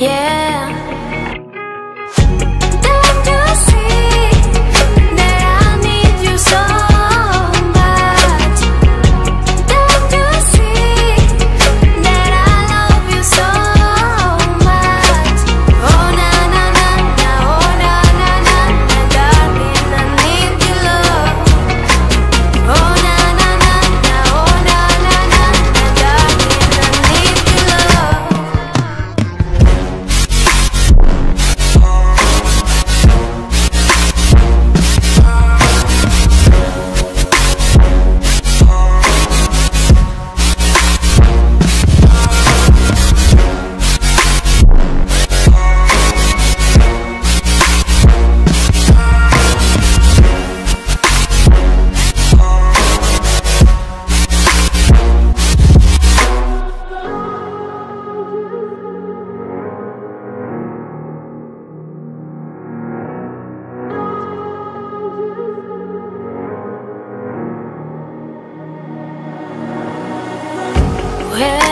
Yeah. head